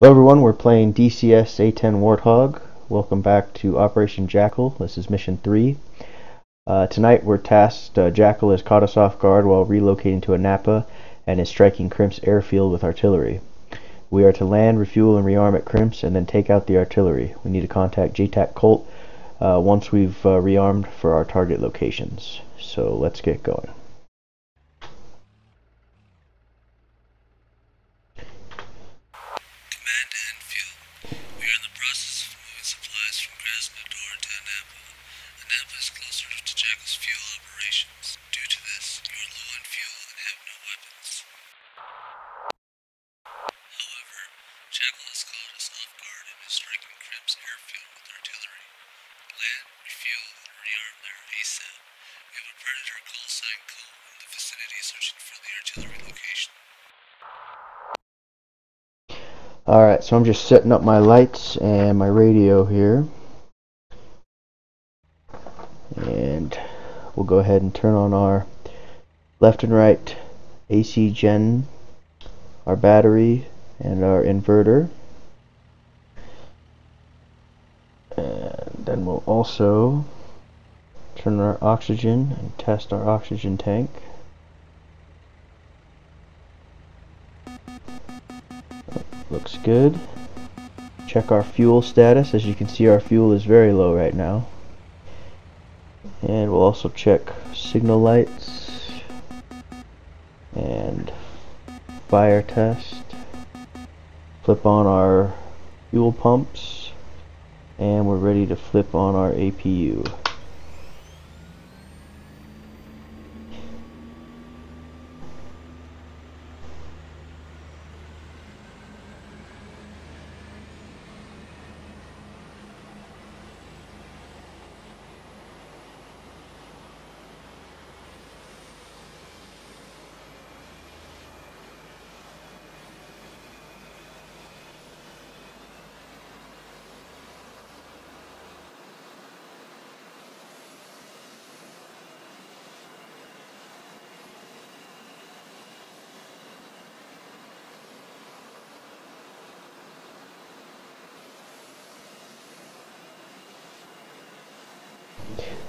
Hello everyone, we're playing DCS A10 Warthog. Welcome back to Operation Jackal. This is mission 3. Uh, tonight we're tasked, uh, Jackal has caught us off guard while relocating to Anapa and is striking Krymsk airfield with artillery. We are to land, refuel, and rearm at Krymsk and then take out the artillery. We need to contact JTAC Colt uh, once we've uh, rearmed for our target locations. So let's get going. Command Enfield. We are in the process of moving supplies from Krasnodar to Anapa. Anapa is closer to Jackal's fuel operations. Due to this, you are low on fuel and have no weapons. However, Jackal has caught us off guard and is striking Krymsk airfield with artillery. Land, refuel, and rearm there ASAP. We have a Predator call sign Colt in the vicinity searching for the artillery location. Alright, so I'm just setting up my lights and my radio here. And we'll go ahead and turn on our left and right AC gen, our battery, and our inverter. And then we'll also turn our oxygen and test our oxygen tank. Good. Check our fuel status. As you can see, our fuel is very low right now. And we'll also check signal lights and fire test. Flip on our fuel pumps and we're ready to flip on our APU.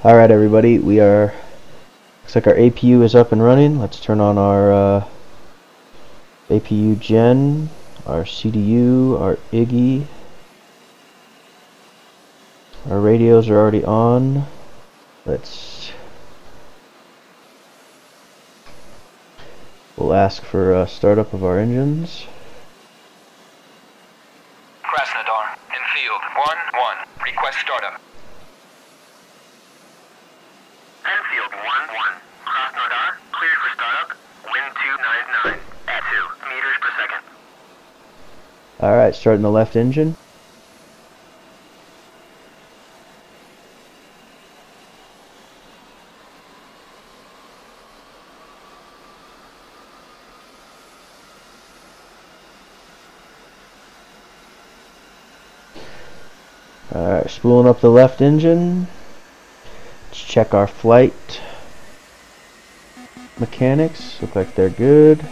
Alright everybody, we are looks like our APU is up and running. Let's turn on our uh, APU gen, our CDU, our EGI. Our radios are already on. Let's We'll ask for a startup of our engines. Krasnodar, in field 1-1, request startup. Enfield 1-1, Krasnodar, cleared for startup, wind 299, at 2 meters per second. Alright, starting the left engine. Alright, spooling up the left engine. Let's check our flight mechanics. Look like they're good.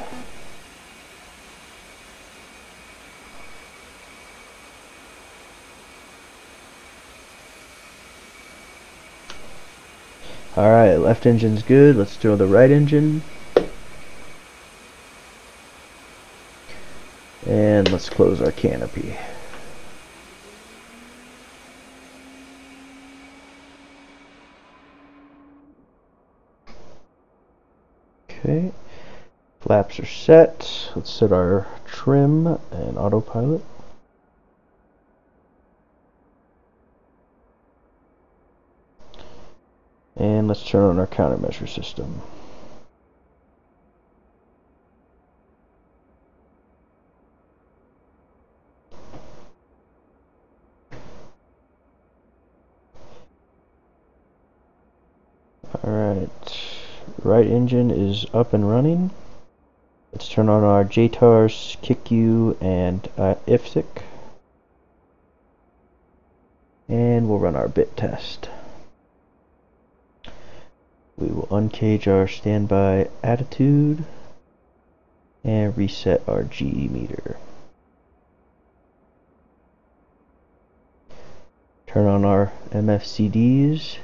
Alright, left engine's good. Let's throw the right engine. And let's close our canopy. Okay, flaps are set. Let's set our trim and autopilot. And let's turn on our countermeasure system. Alright, right engine is up and running. Let's turn on our JTRS, CICU, and uh, IFFCC. And we'll run our bit test. We will uncage our standby attitude and reset our G meter. Turn on our MFCDs.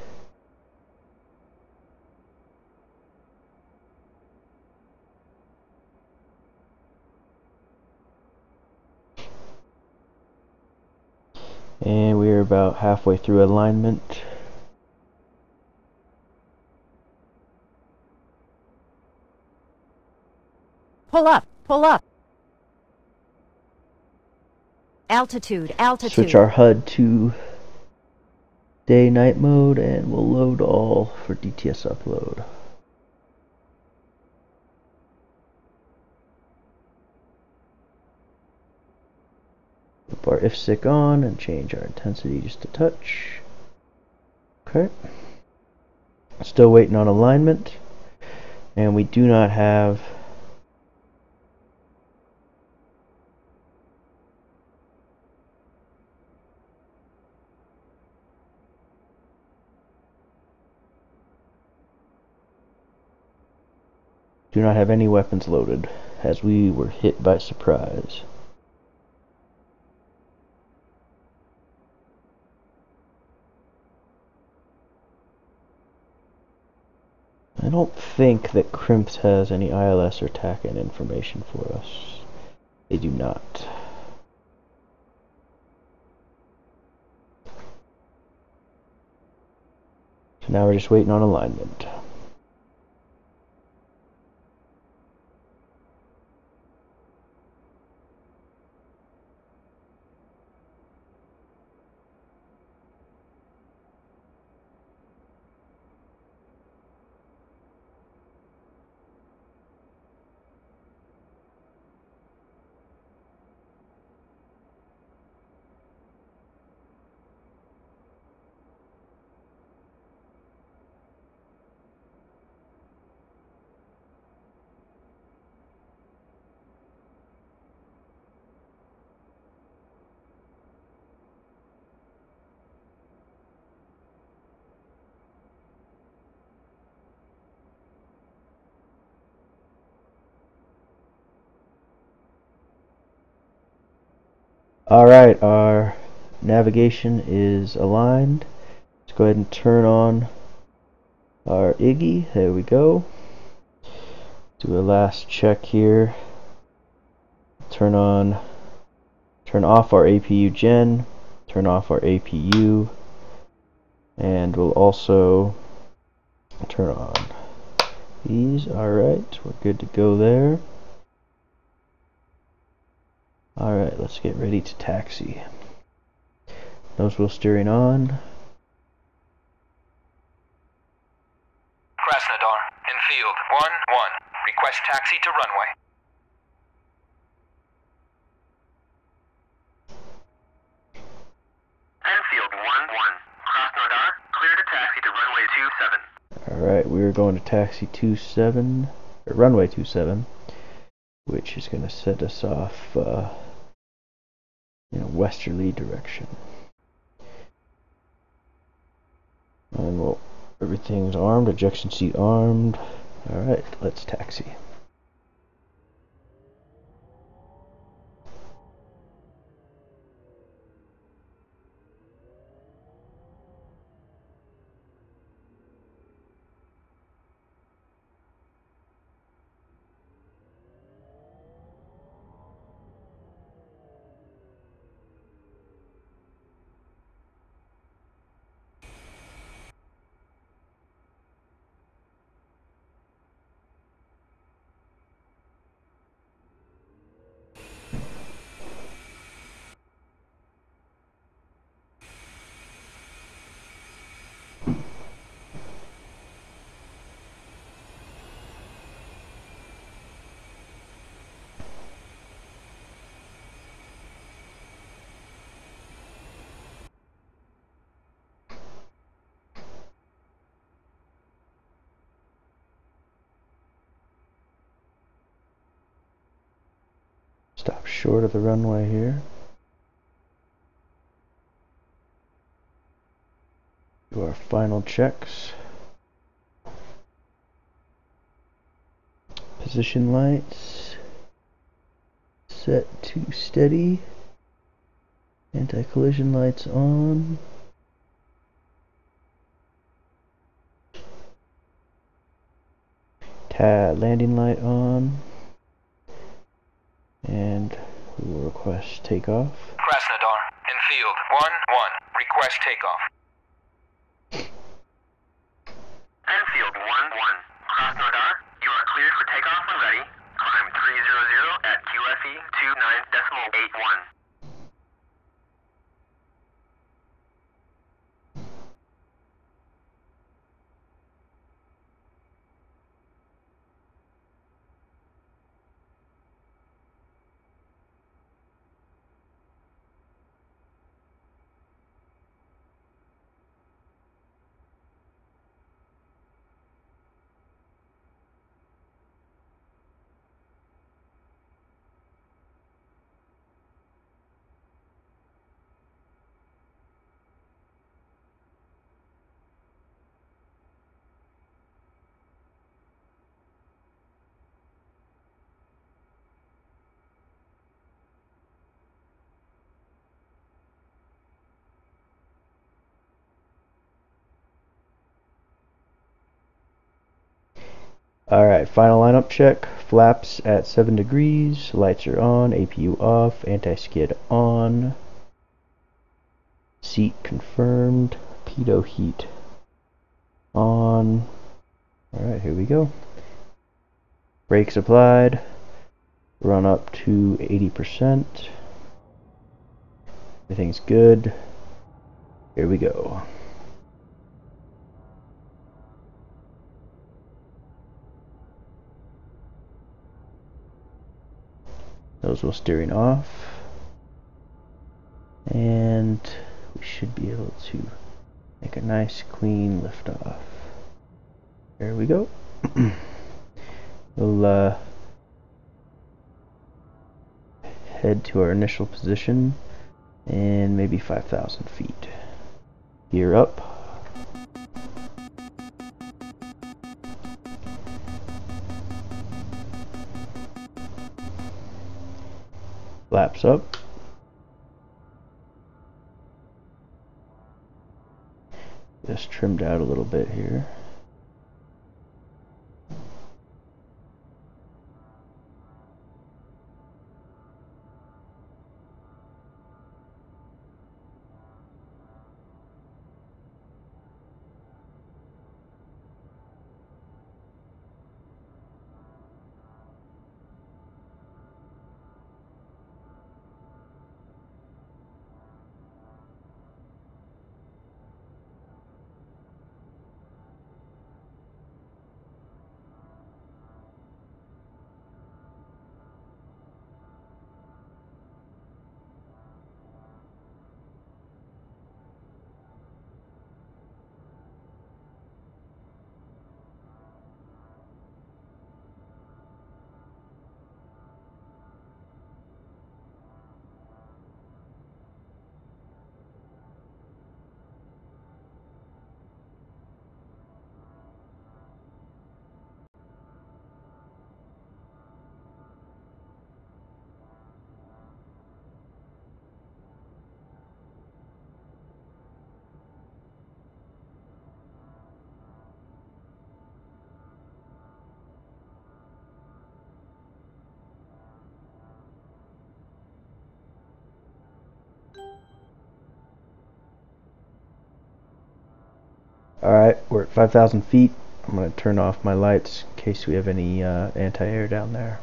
And we are about halfway through alignment. Pull up, pull up. Altitude, altitude. Switch our HUD to day night mode and we'll load all for DTS upload. Flip our IFFCC on and change our intensity just a touch. Okay. Still waiting on alignment. And we do not have do not have any weapons loaded as we were hit by surprise. I don't think that Krymsk has any ILS or TACAN information for us. They do not. So now we're just waiting on alignment. Alright, our navigation is aligned. Let's go ahead and turn on our Iggy. There we go. Do a last check here. Turn on, turn off our APU gen, turn off our APU, and we'll also turn on these. Alright, we're good to go there. Alright, let's get ready to taxi. Nose wheel steering on. Krasnodar, in field 1 1. Request taxi to runway. Enfield 1 1. Krasnodar, clear to taxi to runway 27. Alright, we are going to taxi 27, or runway 27, which is going to set us off uh, in a westerly direction. And well, everything's armed, ejection seat armed. Alright, let's taxi. Stop short of the runway here. Do our final checks. Position lights. Set to steady. Anti-collision lights on. Tad landing light on. And we will request takeoff. Krasnodar, in field 1 1. Request takeoff. Enfield 1-1. Krasnodar, you are cleared for takeoff when ready. Climb 300 at QFE 29.81. Alright, final lineup check. Flaps at 7 degrees, lights are on, APU off, anti-skid on. Seat confirmed, pitot heat on. Alright, here we go. Brakes applied, run up to 80%. Everything's good. Here we go. Nose wheel steering off. And we should be able to make a nice clean liftoff. There we go. we'll uh, head to our initial position and maybe 5,000 feet. Gear up. Flaps up. Just trimmed out a little bit here. Alright, we're at 5,000 feet. I'm going to turn off my lights in case we have any uh, anti-air down there.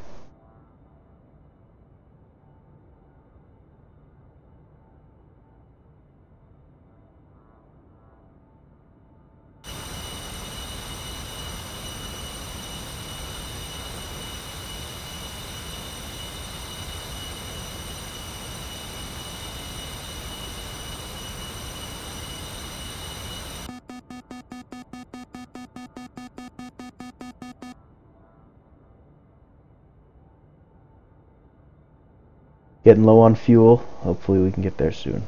Getting low on fuel. Hopefully we can get there soon.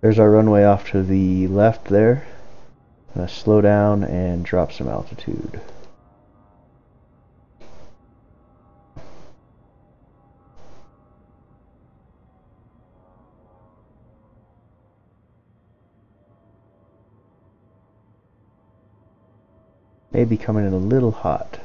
There's our runway off to the left there. Gonna slow down and drop some altitude. Maybe coming in a little hot.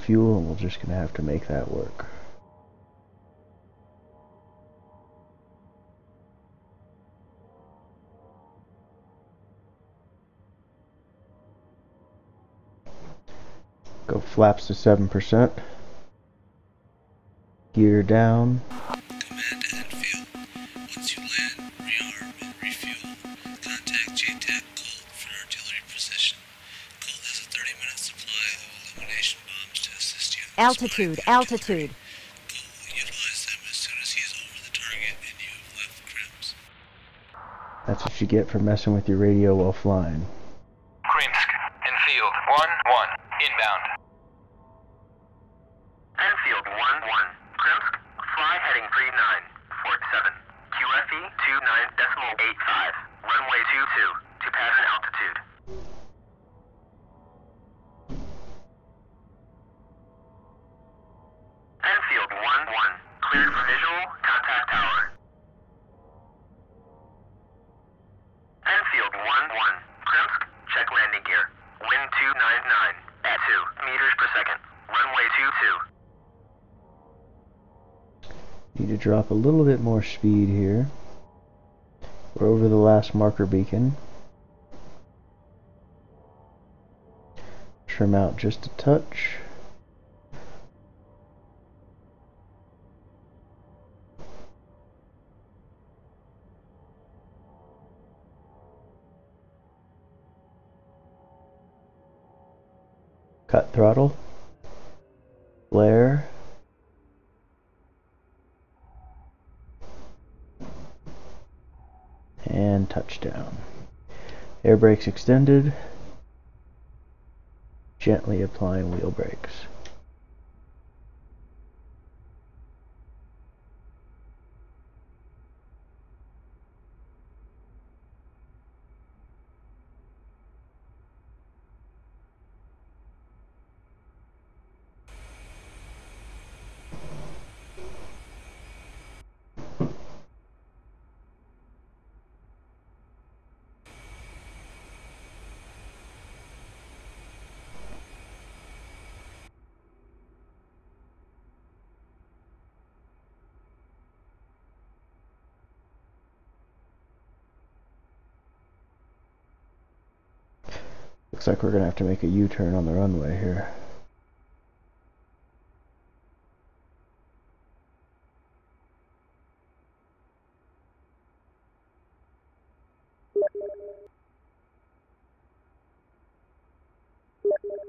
Fuel and we're just gonna have to make that work. Go flaps to 7%. Gear down. Left Krymsk. That's what you get for messing with your radio while flying. Drop a little bit more speed here. We're over the last marker beacon. Trim out just a touch. Cut throttle. Flare. and touchdown. Air brakes extended, gently applying wheel brakes. Looks like we're gonna have to make a U-turn on the runway here.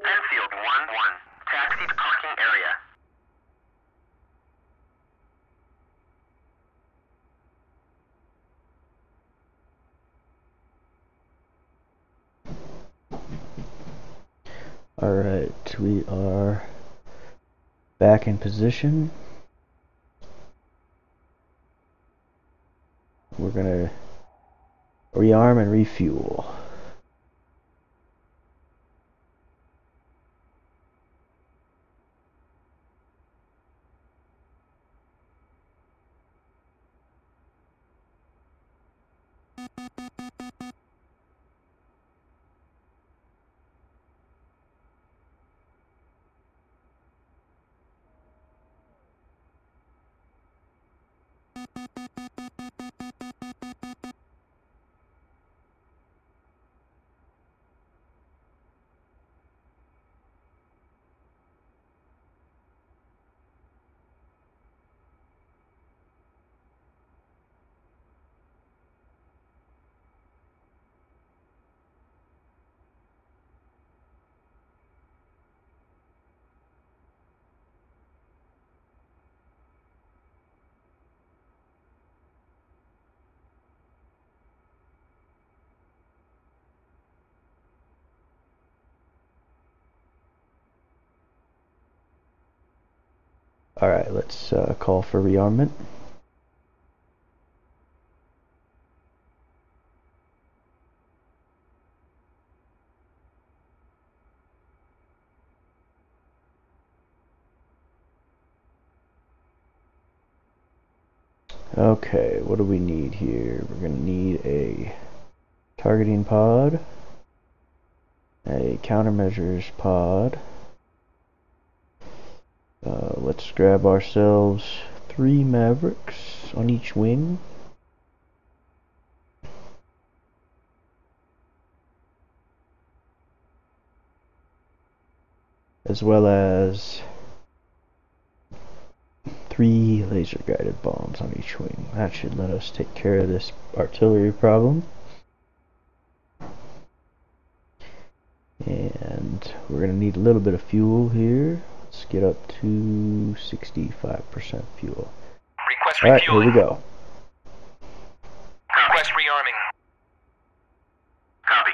Enfield 1-1. Taxi to parking area. Alright, we are back in position. We're gonna rearm and refuel. Alright, let's uh, call for rearmament. Okay, what do we need here? We're going to need a targeting pod, a countermeasures pod. Uh, let's grab ourselves three Mavericks on each wing. As well as three laser guided bombs on each wing. That should let us take care of this artillery problem. And we're going to need a little bit of fuel here. Let's get up to 65% fuel. Request Alright, here we go. Request rearming. Copy.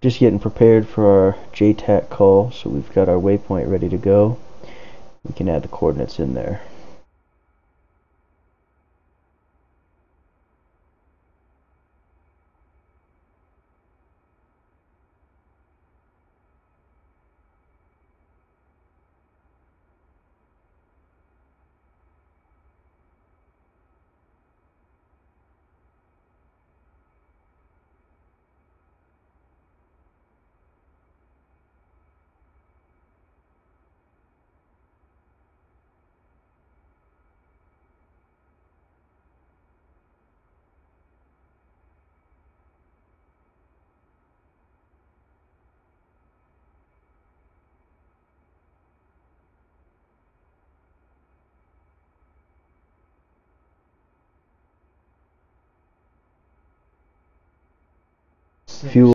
Just getting prepared for our JTAC call, so we've got our waypoint ready to go. We can add the coordinates in there. Fuel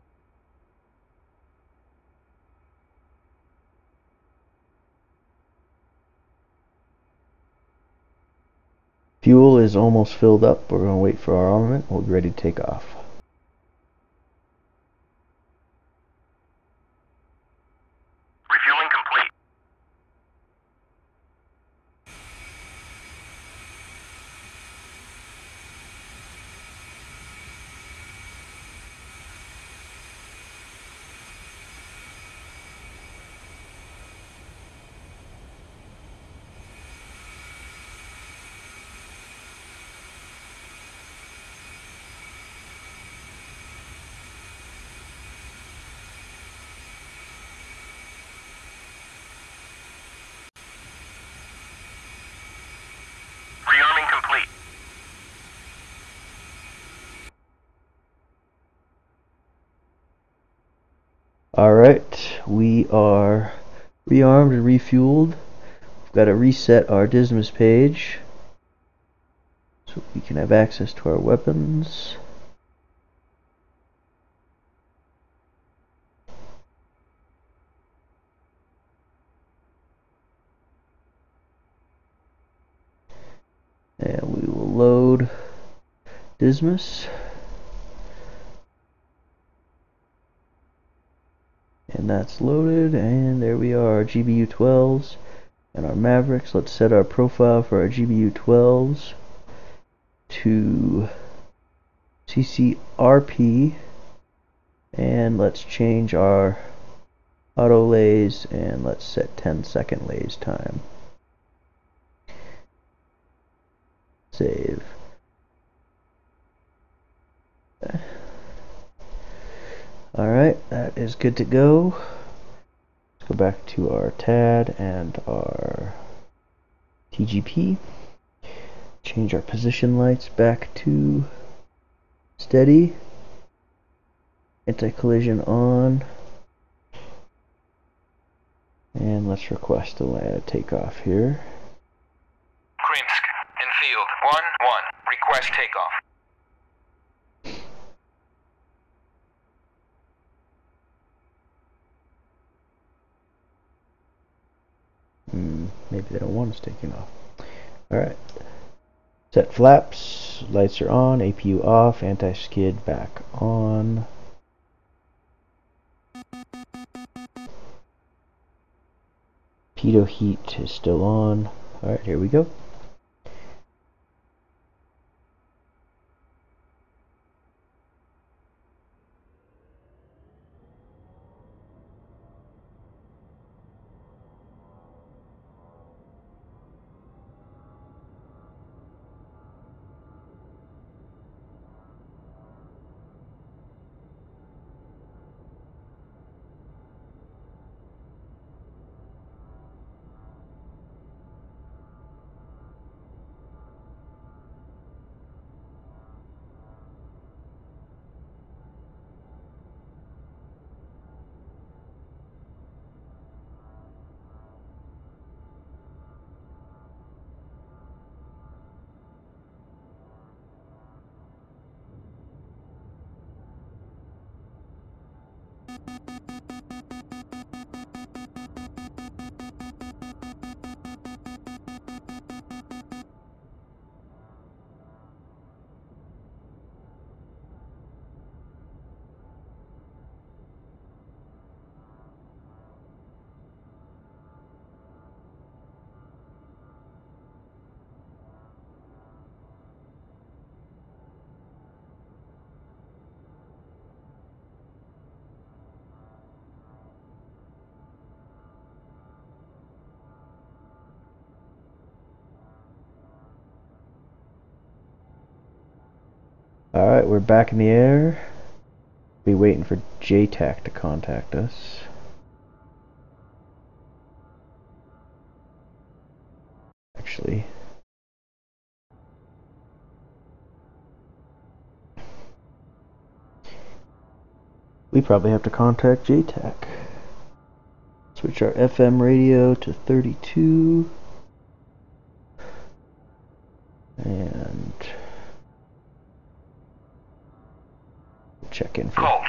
Fuel is almost filled up. We're going to wait for our armament. We'll be ready to take off. Refueling complete. Rearming complete. Alright, we are rearmed and refueled. We've got to reset our DSMS page so we can have access to our weapons. And we will load DSMS. And that's loaded, and there we are, our GBU 12s and our Mavericks. Let's set our profile for our GBU 12s to CCRP, and let's change our auto lase, and let's set 10 second lase time. Save. Alright, that is good to go. Let's go back to our TAD and our TGP. Change our position lights back to steady. Anti-collision on. And let's request a land takeoff here. Krymsk, in field 1 1. Request takeoff. Hmm, maybe they don't want us taking off. Alright. Set flaps. Lights are on. APU off. Anti-skid back on. Pitot heat is still on. Alright, here we go. We're back in the air. Be waiting for JTAC to contact us. Actually. We probably have to contact JTAC. Switch our FM radio to 32. And check in for Colt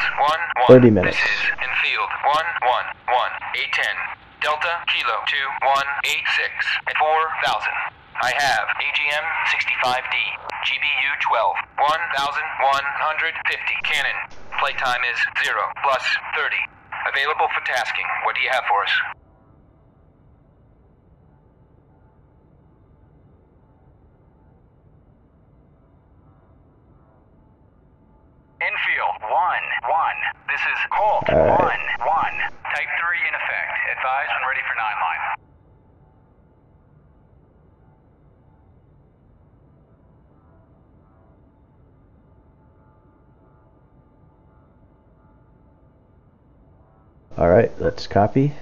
1 1. 30 minutes. This is Enfield 1 1 1. A10. Delta Kilo 2 1 8 6 at 4000. I have AGM 65D. GBU 12. 1150. Cannon. Playtime is 0 plus 30. Available for tasking. What do you have for us? Let's copy.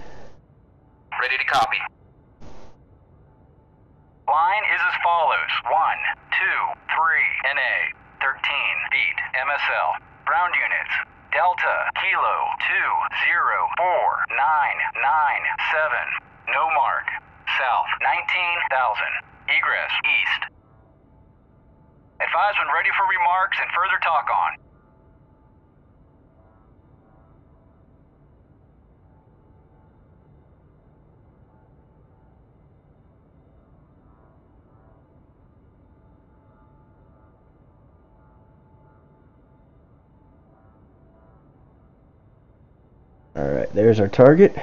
There's our target.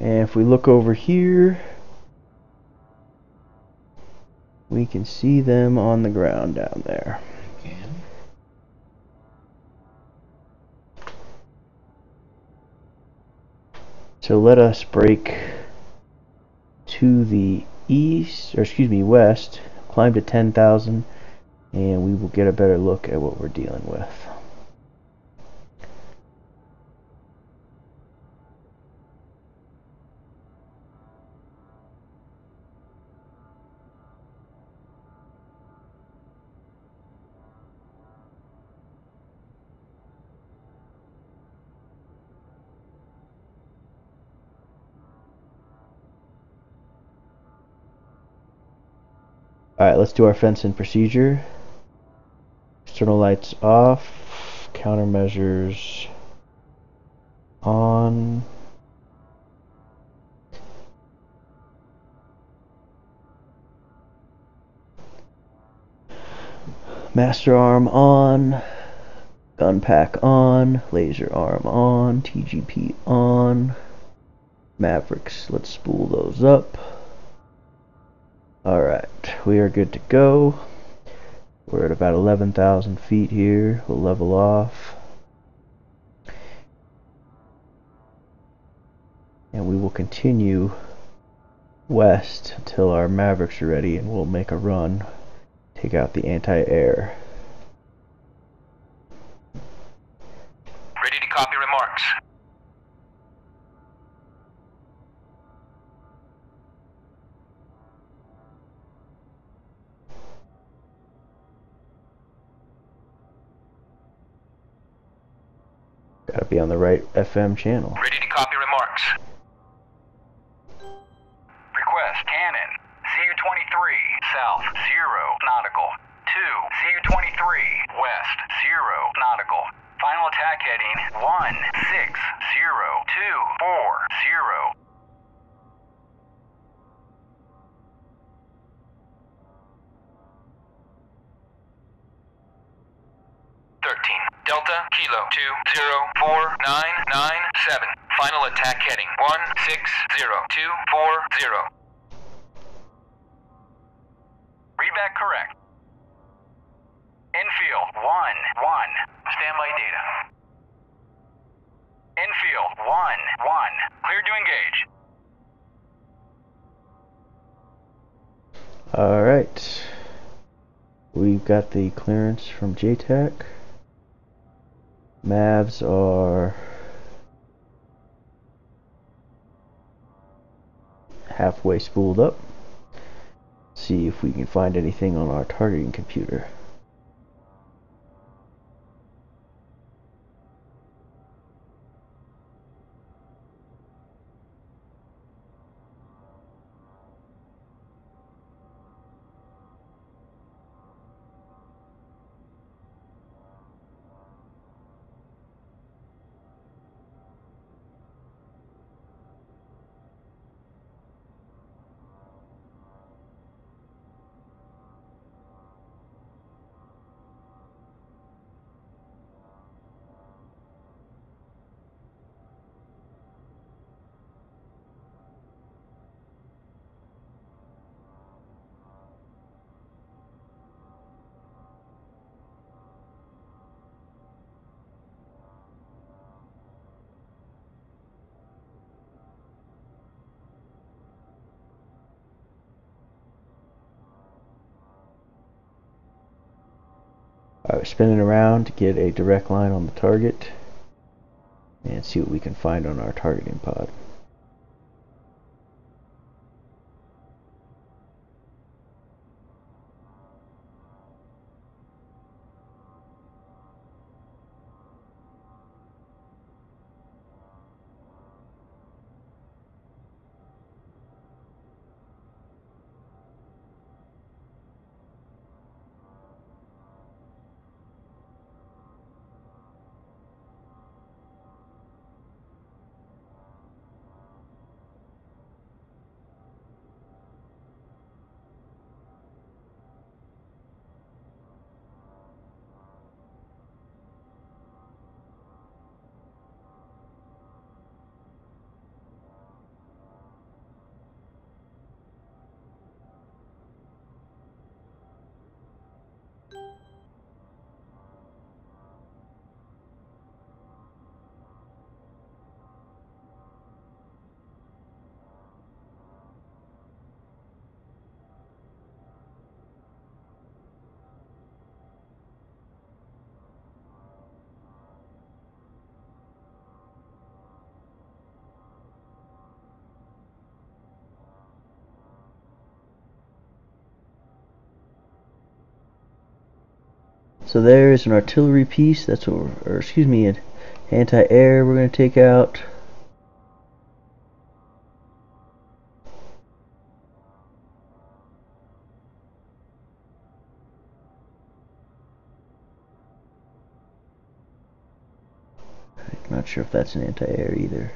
And if we look over here, we can see them on the ground down there. So let us break to the east, or excuse me, west, climb to 10,000, and we will get a better look at what we're dealing with. Alright, let's do our fencing procedure. External lights off, countermeasures on. Master arm on, gun pack on, laser arm on, TGP on, Mavericks, let's spool those up. Alright, we are good to go. We're at about 11,000 feet here. We'll level off. And we will continue west until our Mavericks are ready and we'll make a run. Take out the anti-air. Be on the right FM channel. Ready to copy remarks. Request cannon. ZU-23 south 0 nautical. 2 ZU-23 west 0 nautical. Final attack heading 160 240. Thirteen. Delta Kilo two zero four nine nine seven. Final attack heading one six zero two four zero. Read back correct. Enfield one one. Standby data. Enfield one one. Cleared to engage. Alright. We've got the clearance from JTAC. Mavs are halfway spooled up. See if we can find anything on our targeting computer. I was spinning around to get a direct line on the target and see what we can find on our targeting pod. So there's an artillery piece. That's what, or excuse me, an anti-air we're going to take out. Not sure if that's an anti-air either.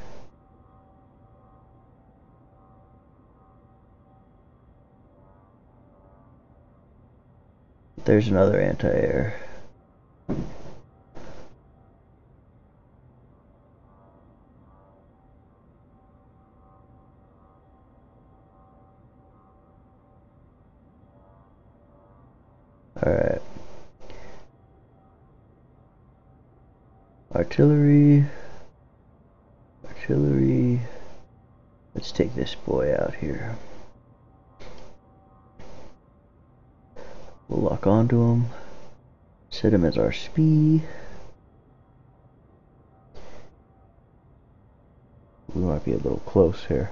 There's another anti-air. Alright. Artillery. Artillery. Let's take this boy out here. We'll lock onto him. Set him as our speed. We might be a little close here.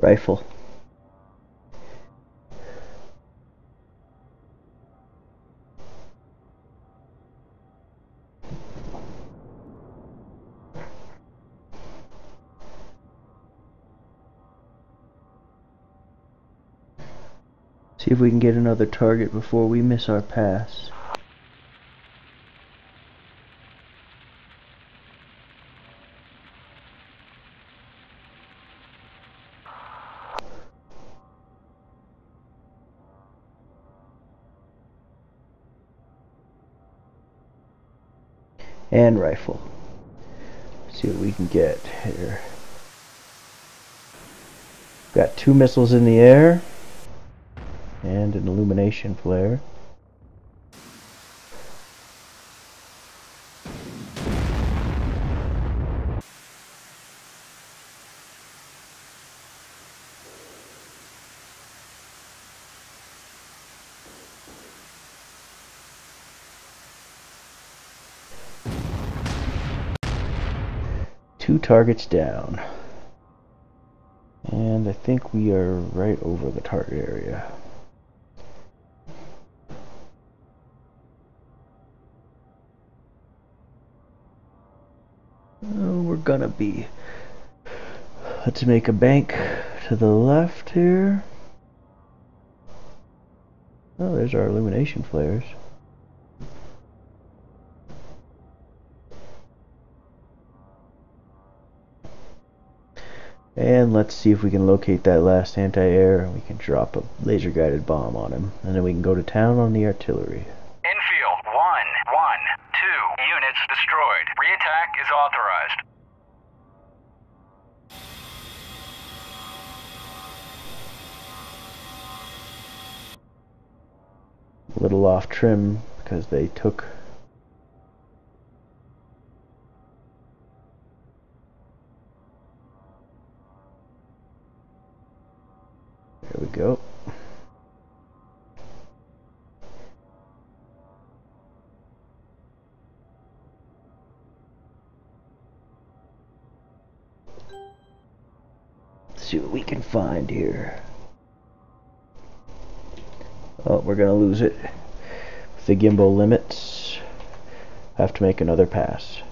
rifle. See if we can get another target before we miss our pass. and rifle. Let's see what we can get here. Got two missiles in the air and an illumination flare. Two targets down. And I think we are right over the target area. Gonna be. Let's make a bank to the left here. Oh, there's our illumination flares. And let's see if we can locate that last anti-air. We can drop a laser-guided bomb on him. And then we can go to town on the artillery. Enfield, one, one, two units destroyed. Reattack is authorized. A little off trim because they took There we go. Let's see what we can find here. Oh, we're gonna lose it. The gimbal limits, have to make another pass.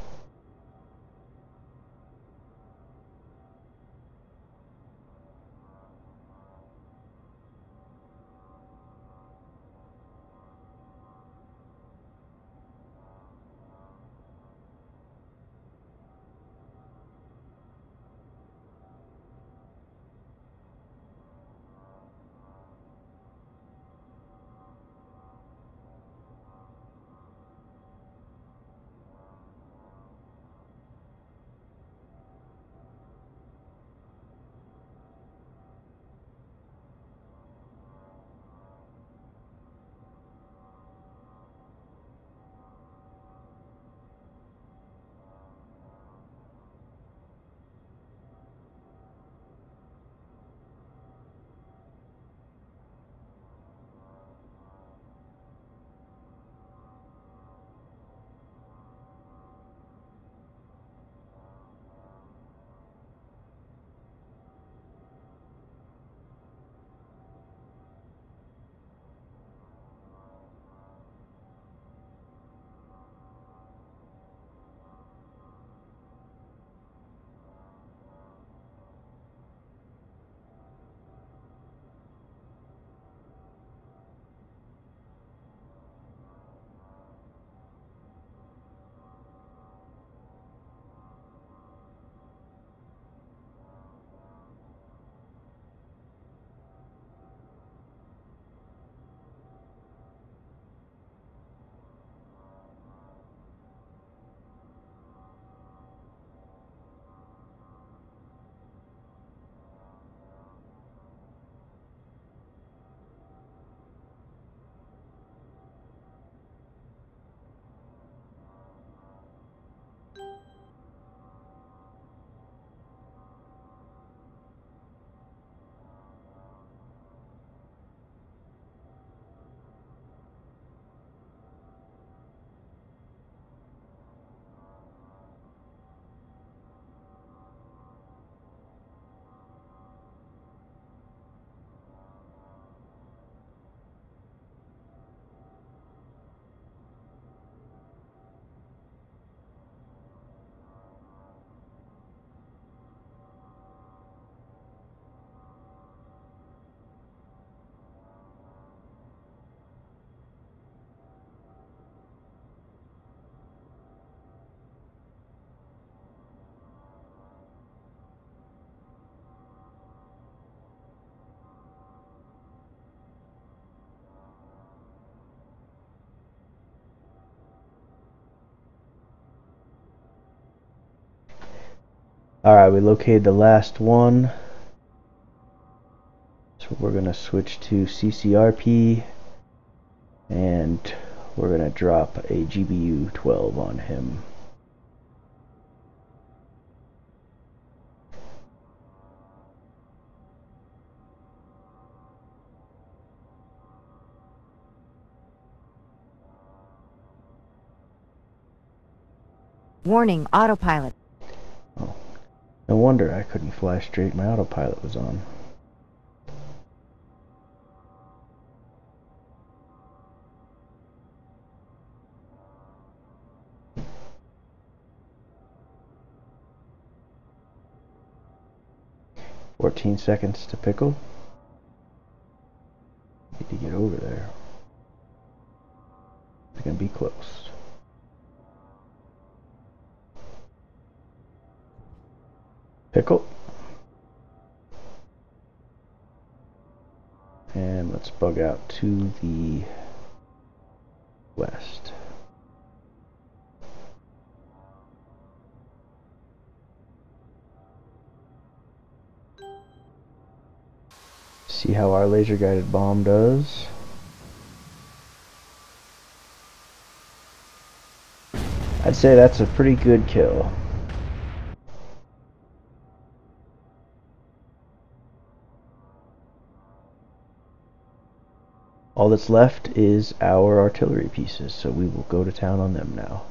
Alright, we located the last one. So we're going to switch to CCRP and we're going to drop a GBU 12 on him. Warning, autopilot. No wonder I couldn't fly straight, my autopilot was on. Fourteen seconds to pickle. Need to get over there. It's gonna be close. Pickle. And let's bug out to the west. See how our laser guided bomb does. I'd say that's a pretty good kill. All that's left is our artillery pieces, so we will go to town on them now.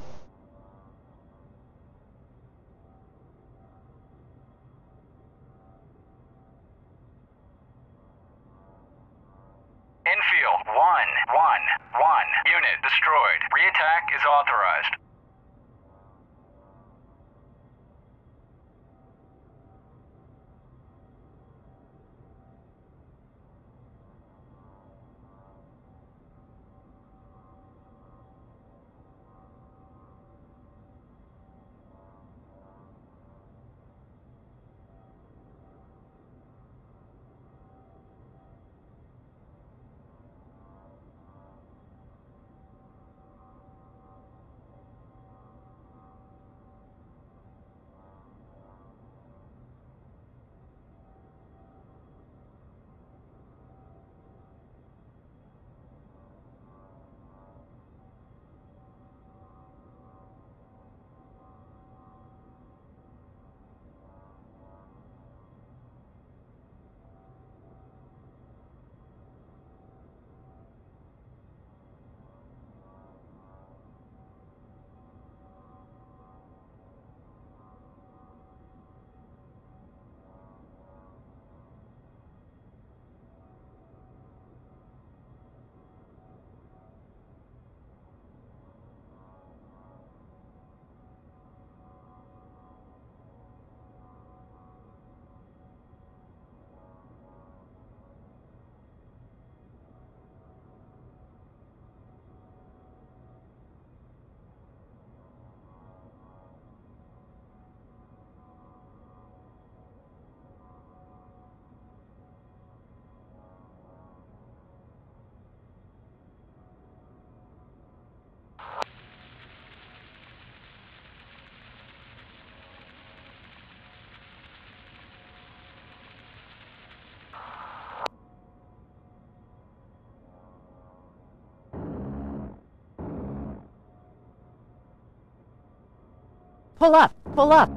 Pull up, pull up.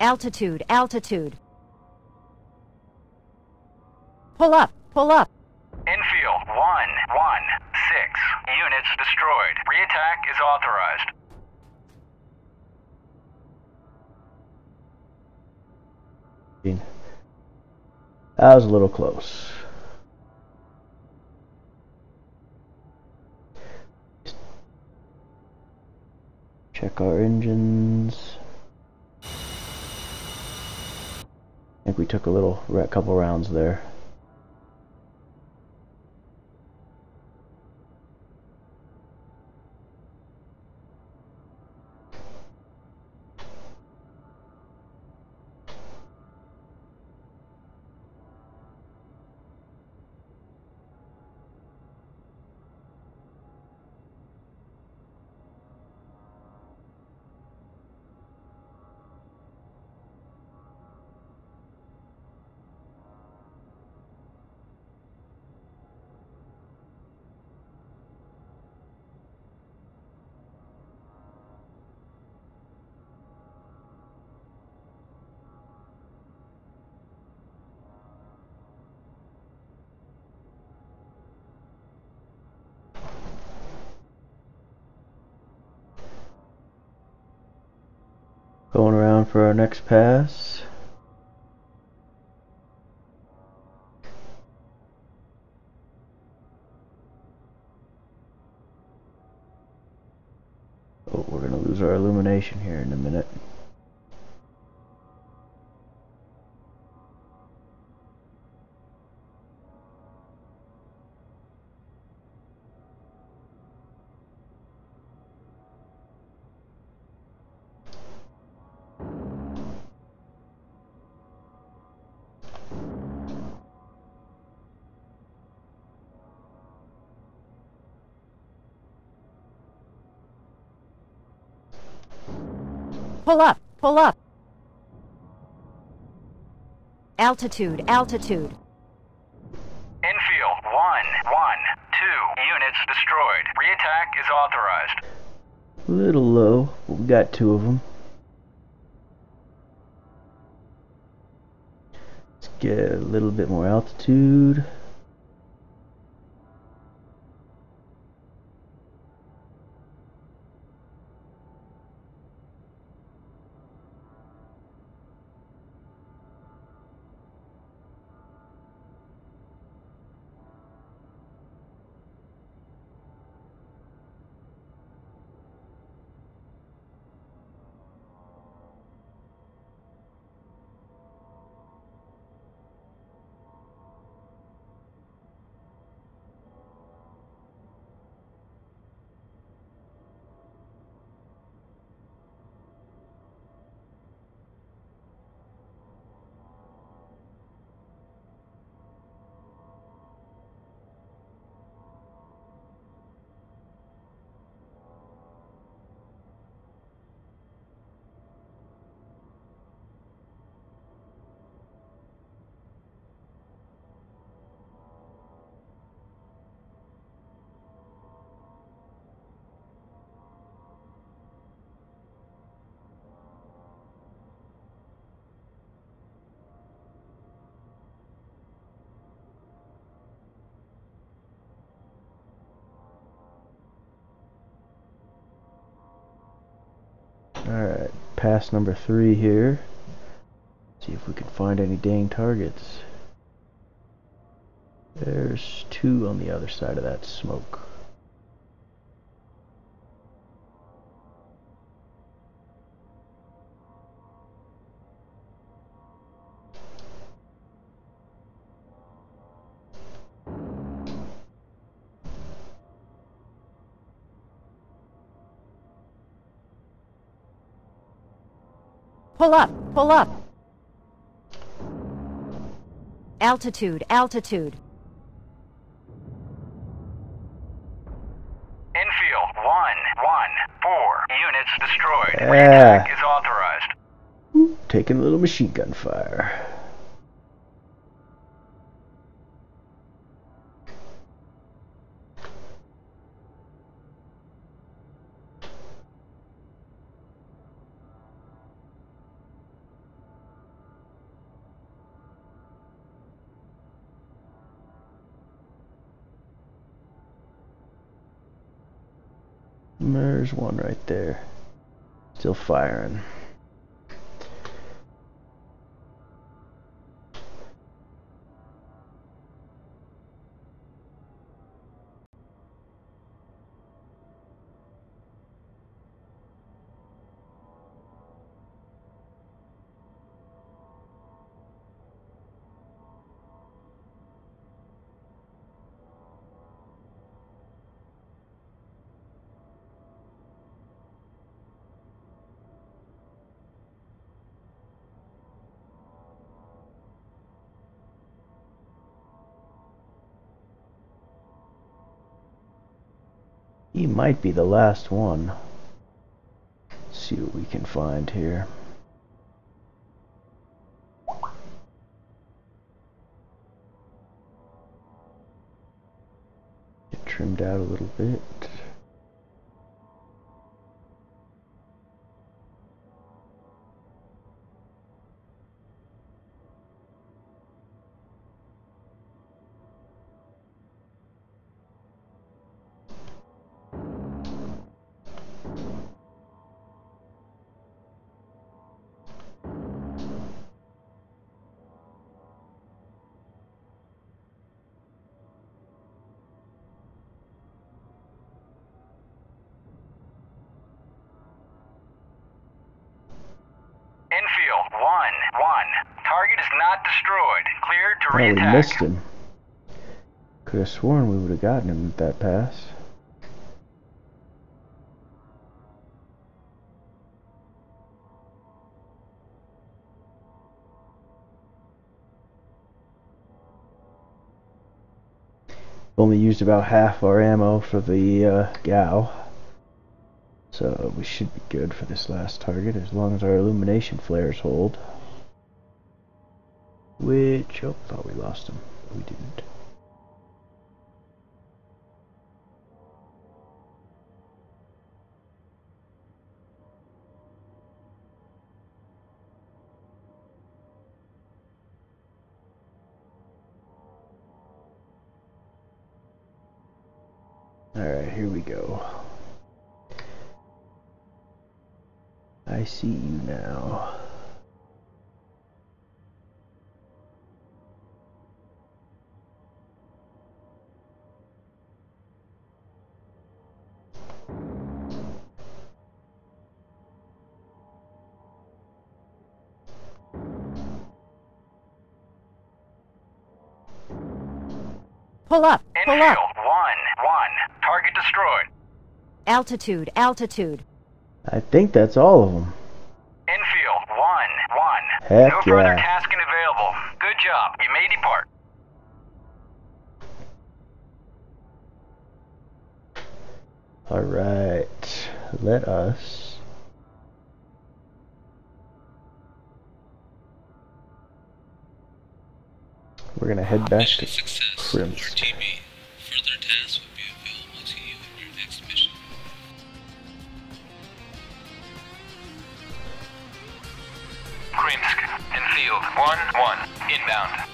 Altitude, altitude. Pull up, pull up. Enfield, 1, 1, 6. Units destroyed. Reattack is authorized. That was a little close. Check our engines. I think we took a little, a couple rounds there. Next pass. Pull up, pull up. Altitude, altitude. Enfield, one, one, two units destroyed. Reattack is authorized. A little low, We've got two of them. Let's get a little bit more altitude. Pass number three here. See if we can find any dang targets. There's two on the other side of that smoke. Pull up, pull up. Altitude, altitude. Enfield, one, one, four units destroyed. Yeah. Reattack is authorized. Taking a little machine gun fire. There's one right there. Still firing. Might be the last one. Let's see what we can find here. Get trimmed out a little bit. One, one. Target is not destroyed. Cleared to Oh, we missed him. Could have sworn we would have gotten him with that pass. Only used about half our ammo for the uh, GAU. So we should be good for this last target as long as our illumination flares hold. Which, oh, thought we lost but We didn't. Alright, here we go. I see you now. Pull up, pull Enfield, up. one, one. Target destroyed. Altitude, altitude. I think that's all of them. Enfield, one, one. Heck no further yeah. tasking available. Good job. You may depart. Alright, let us. We're gonna head back Mission to success. Inbound.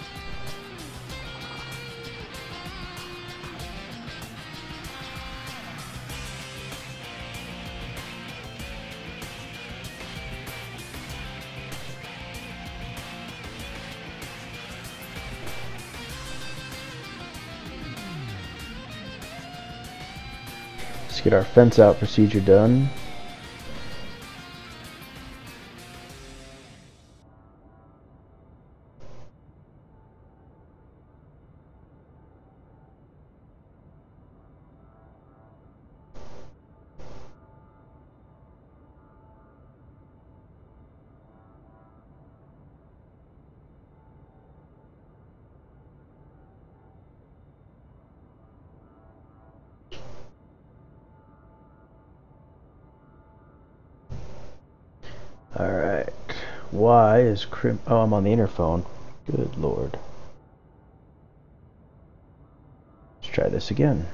Let's get our fence out procedure done. Is crim. Oh, I'm on the interphone. Good lord. Let's try this again.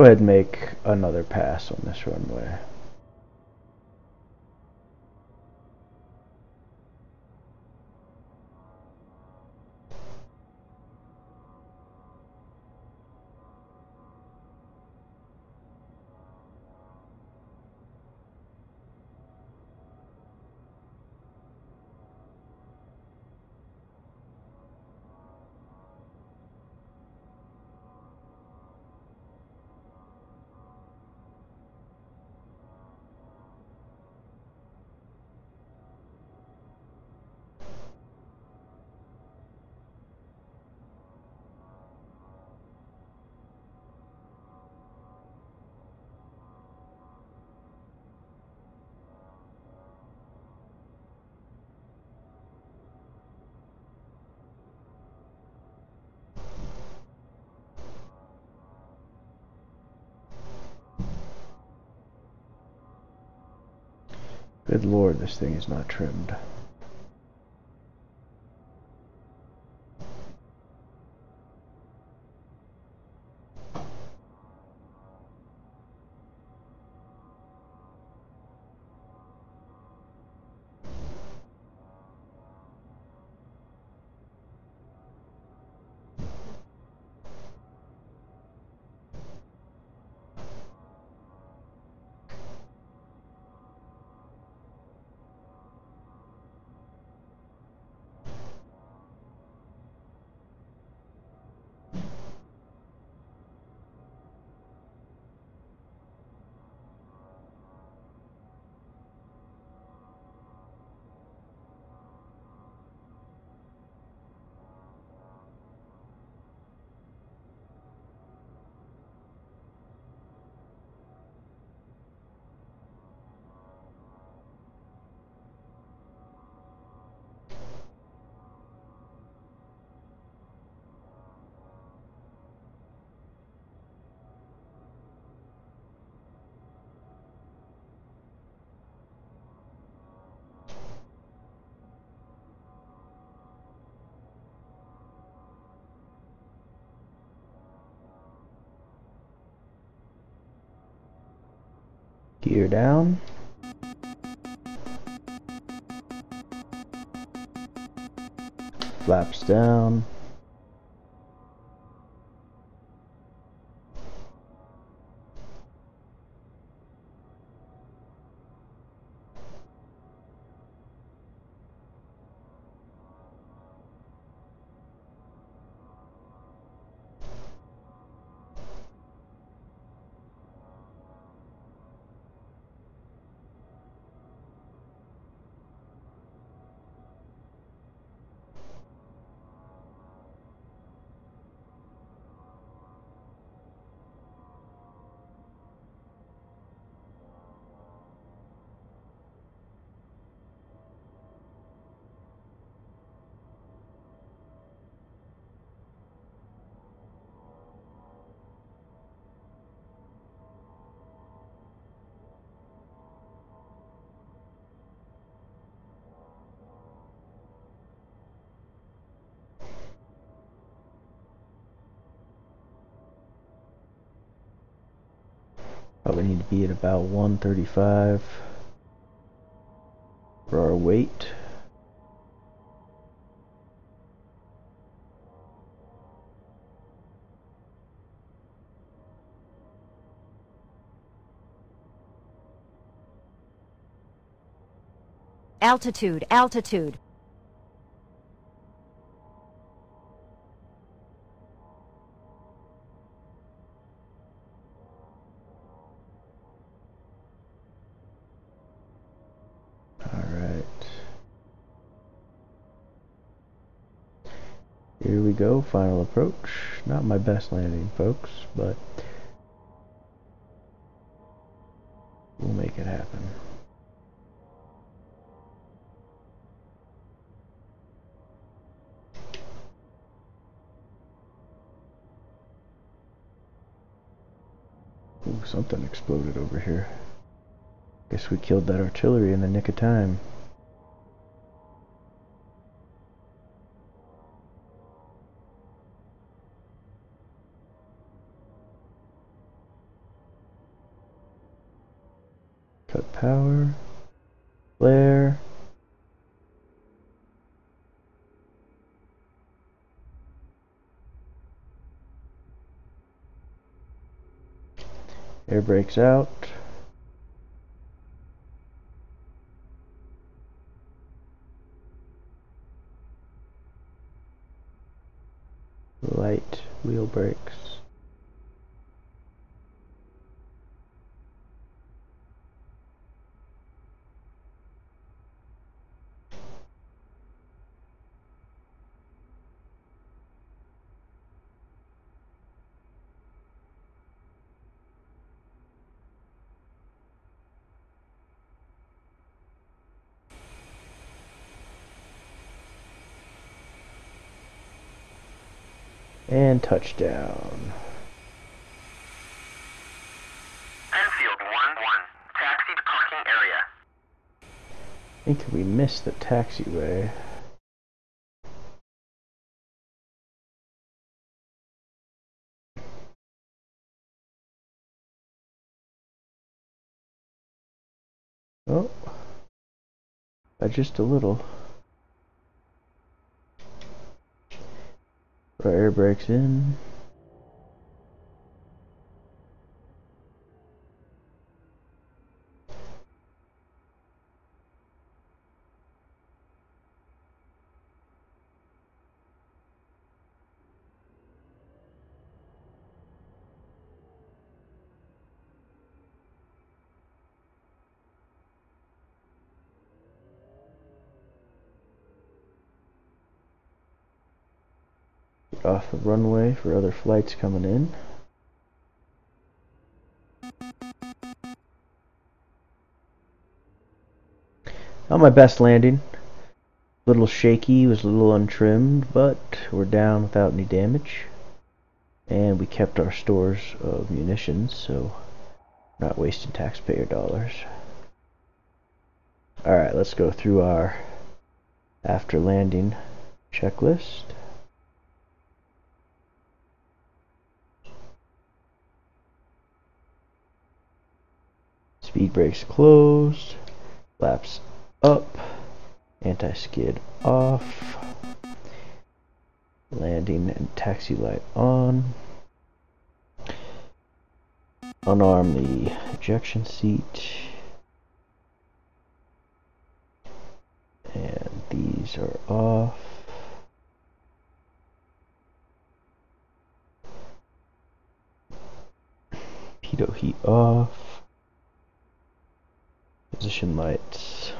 Go ahead and make another pass on this runway. Good lord, this thing is not trimmed. Gear down. Flaps down. At about 135 for our weight. Altitude, altitude. Final approach. Not my best landing, folks, but we'll make it happen. Ooh, something exploded over here. Guess we killed that artillery in the nick of time. Power. Flare. Air brakes out. Light wheel brakes. And touchdown. Enfield 1 1. Taxi to parking area. I think we missed the taxiway. Oh, by just a little. Air brakes in. Off the runway for other flights coming in. Not my best landing. A little shaky, was a little untrimmed, but we're down without any damage. And we kept our stores of munitions, so not wasting taxpayer dollars. Alright, let's go through our after landing checklist. Speed brakes closed, Laps up, anti-skid off, landing and taxi light on, unarm the ejection seat, and these are off. Pitot heat off. Position lights.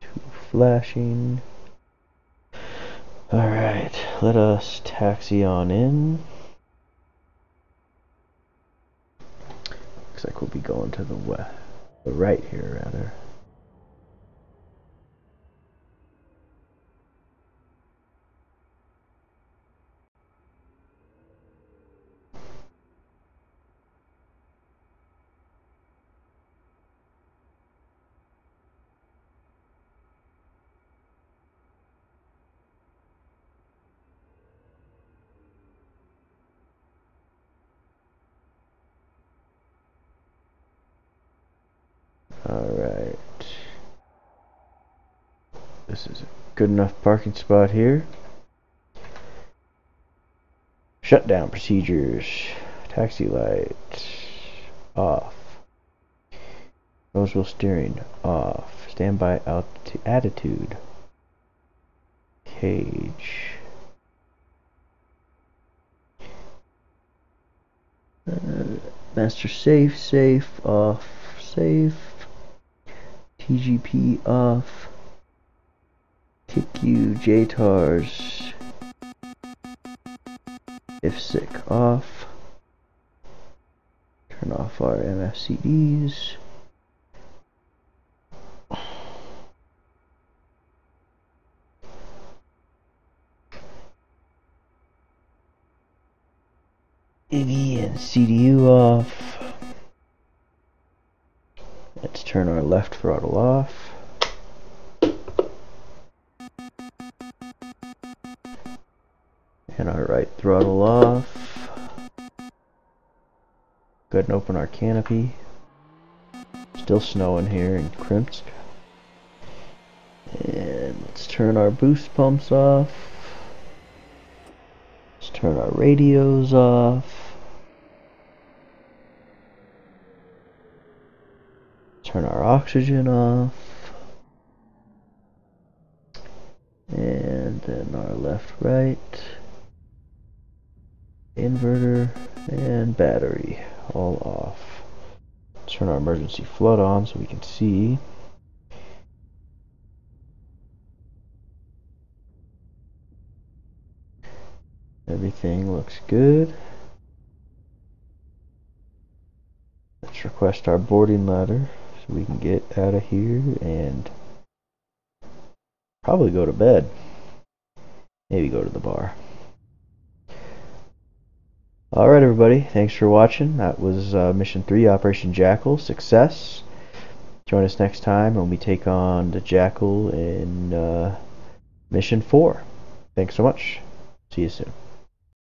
Two flashing. Alright, let us taxi on in. Looks like we'll be going to the west, the right here rather. Alright. This is a good enough parking spot here. Shutdown procedures. Taxi light off. Nose wheel steering off. Standby attitude. Cage. Uh, master safe, safe, off, safe. TGP off. Kick you, JTRS. If sick off. Turn off our MFCDs. EGI and CDU off. Let's turn our left throttle off. And our right throttle off. Go ahead and open our canopy. Still snowing here in Krymsk. And let's turn our boost pumps off. Let's turn our radios off. Turn our oxygen off. And then our left, right. Inverter and battery all off. Turn our emergency flood on so we can see. Everything looks good. Let's request our boarding ladder we can get out of here and probably go to bed. Maybe go to the bar. Alright everybody, thanks for watching. That was uh, Mission 3, Operation Jackal. Success. Join us next time when we take on the Jackal in uh, Mission 4. Thanks so much. See you soon.